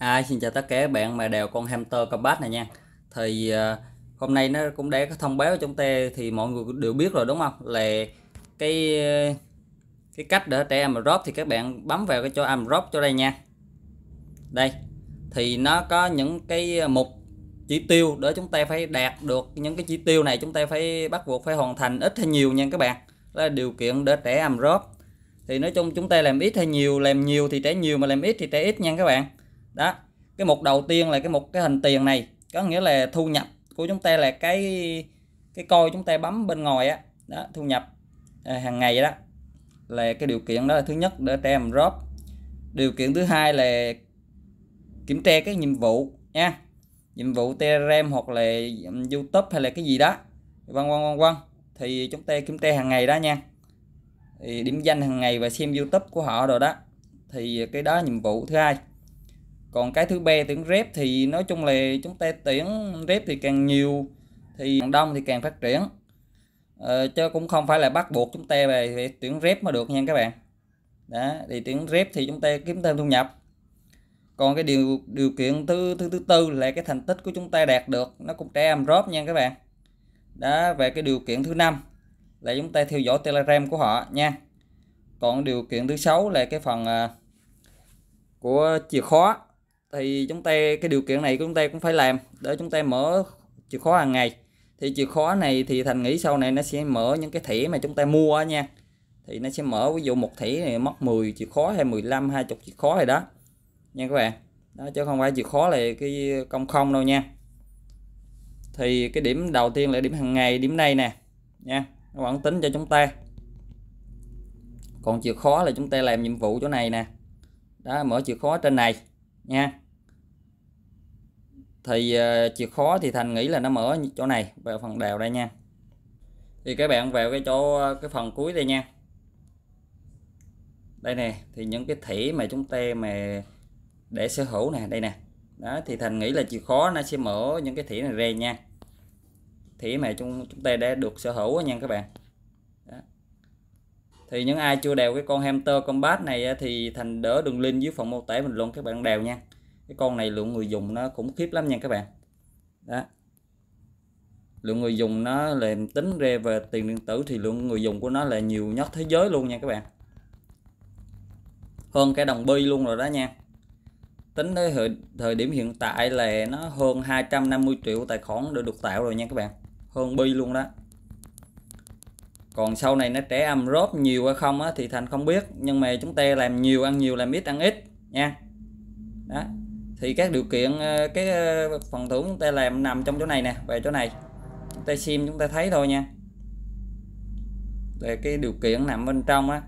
À, xin chào tất cả các bạn mà đều con hamster combat này nha. Thì uh, hôm nay nó cũng đã có thông báo cho chúng ta thì mọi người đều biết rồi đúng không? Là cái cái cách để trẻ em drop thì các bạn bấm vào cái chỗ am drop cho đây nha. Đây. Thì nó có những cái à, mục chỉ tiêu để chúng ta phải đạt được những cái chỉ tiêu này chúng ta phải bắt buộc phải hoàn thành ít hay nhiều nha các bạn. Đó là điều kiện để trẻ em drop thì nói chung chúng ta làm ít hay nhiều làm nhiều thì trẻ nhiều mà làm ít thì trẻ ít nha các bạn đó cái mục đầu tiên là cái mục cái hình tiền này có nghĩa là thu nhập của chúng ta là cái cái coi chúng ta bấm bên ngoài á. Đó thu nhập à, hàng ngày đó là cái điều kiện đó là thứ nhất để trẻ em drop điều kiện thứ hai là kiểm tra cái nhiệm vụ nha. Nhiệm vụ telegram hoặc là youtube hay là cái gì đó. Vân vân vân vân. Thì chúng ta kiểm tra hàng ngày đó nha. Thì điểm danh hàng ngày và xem youtube của họ rồi đó. Thì cái đó nhiệm vụ thứ hai còn cái thứ ba tuyển rep thì nói chung là chúng ta tuyển rep thì càng nhiều thì càng đông thì càng phát triển. Ờ, chứ cũng không phải là bắt buộc chúng ta về tuyển rep mà được nha các bạn. Đó thì tuyển rep thì chúng ta kiếm thêm thu nhập. Còn cái điều điều kiện thứ thứ thứ tư là cái thành tích của chúng ta đạt được nó cũng trẻ em drop nha các bạn. Đó về cái điều kiện thứ năm là chúng ta theo dõi telegram của họ nha. Còn điều kiện thứ sáu là cái phần uh, của chìa khóa thì chúng ta, cái điều kiện này chúng ta cũng phải làm để chúng ta mở chìa khóa hàng ngày. Thì chìa khóa này thì thành nghĩ sau này nó sẽ mở những cái thẻ mà chúng ta mua nha. Thì nó sẽ mở, ví dụ một thẻ này mất 10 chìa khóa hay 15 20 chìa khóa rồi đó. Nha các bạn. Đó, chứ không phải chìa khóa là cái công không đâu nha. Thì cái điểm đầu tiên là điểm hàng ngày, điểm này nè, nha. Nó vẫn tính cho chúng ta. Còn chìa khóa là chúng ta làm nhiệm vụ chỗ này nè. Đó, mở chìa khóa trên này nha. Thì uh, chìa khóa thì thành nghĩ là nó mở chỗ này vào phần đèo đây nha. Thì các bạn vào cái chỗ ờ, cái phần cuối đây nha. Đây nè thì những cái thẻ mà chúng ta mà để sở hữu nè đây nè. Đó thì thành nghĩ là chìa khóa nó sẽ mở những cái thẻ này ra nha. Thẻ mà chúng chúng ta đã được sở hữu nha các bạn thì những ai chưa đèo cái con hamster combat này thì thành đỡ đường link dưới phần mô tả mình luôn các bạn đèo nha. Cái con này lượng người dùng nó khủng khiếp lắm nha các bạn. Đó. Lượng người dùng nó là tính ra về tiền điện tử thì lượng người dùng của nó là nhiều nhất thế giới luôn nha các bạn. Hơn cái đồng bi luôn rồi đó nha. Tính tới thời, thời điểm hiện tại là nó hơn 250 triệu tài khoản đã được tạo rồi nha các bạn. Hơn bi luôn đó còn sau này nó trẻ âm rốt nhiều hay không á, thì thành không biết. Nhưng mà chúng ta làm nhiều ăn nhiều làm ít ăn ít nha. Đó. Thì các điều kiện ờ, cái ờ, phần thưởng chúng ta làm nằm trong chỗ này nè về chỗ này. Chúng ta xem chúng ta thấy thôi nha. Về cái điều kiện nằm bên trong á